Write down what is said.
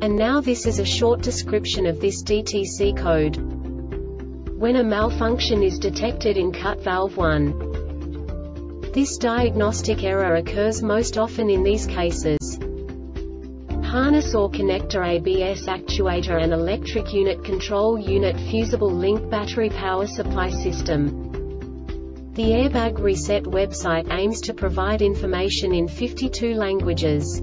And now this is a short description of this DTC code. When a malfunction is detected in cut valve 1. This diagnostic error occurs most often in these cases. Harness or connector ABS actuator and electric unit control unit fusible link battery power supply system. The Airbag Reset website aims to provide information in 52 languages.